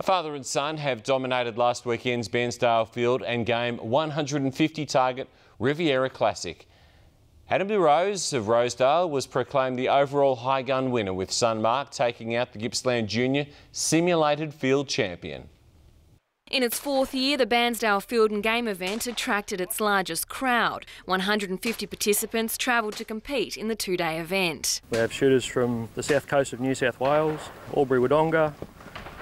A father and son have dominated last weekend's Bairnsdale Field and Game 150 target Riviera Classic. Adam Rose of Rosedale was proclaimed the overall high gun winner with son Mark taking out the Gippsland Junior simulated field champion. In its fourth year, the Bairnsdale Field and Game event attracted its largest crowd. 150 participants travelled to compete in the two-day event. We have shooters from the south coast of New South Wales, Albury Wodonga,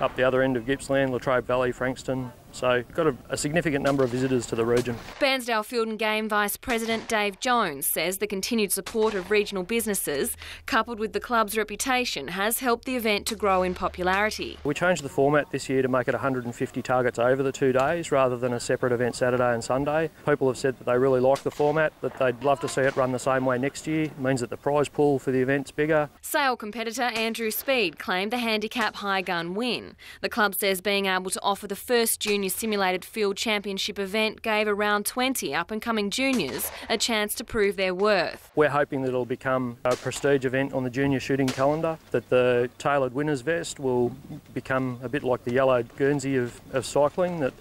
up the other end of Gippsland, Latrobe Valley, Frankston, so got a, a, significant number of visitors to the region. Bairnsdale Field and Game Vice President Dave Jones says the continued support of regional businesses, coupled with the club's reputation, has helped the event to grow in popularity. We changed the format this year to make it 150 targets over the two days rather than a separate event Saturday and Sunday. People have said that they really like the format, that they'd love to see it run the same way next year. It means that the prize pool for the event's bigger. Sale competitor Andrew Speed claimed the handicap high gun win. The club says being able to offer the first junior Junior Simulated Field Championship event gave around 20 up and coming juniors a chance to prove their worth. We're hoping that it'll become a prestige event on the junior shooting calendar, that the tailored winner's vest will become a bit like the yellow Guernsey of, of cycling, that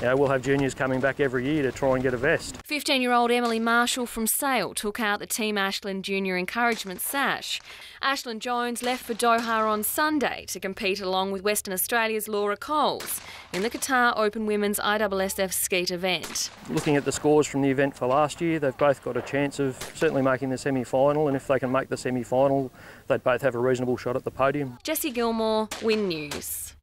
you know, we'll have juniors coming back every year to try and get a vest. 15 year old Emily Marshall from Sale took out the Team Aislin Junior Encouragement Sash. Aislin Jones left for Doha on Sunday to compete along with Western Australia's Laura Coles in the Qatar Open Women's ISSF Skeet event. Looking at the scores from the event for last year, they've both got a chance of certainly making the semi final, and if they can make the semi final, they'd both have a reasonable shot at the podium. Jesse Gilmore, Win News.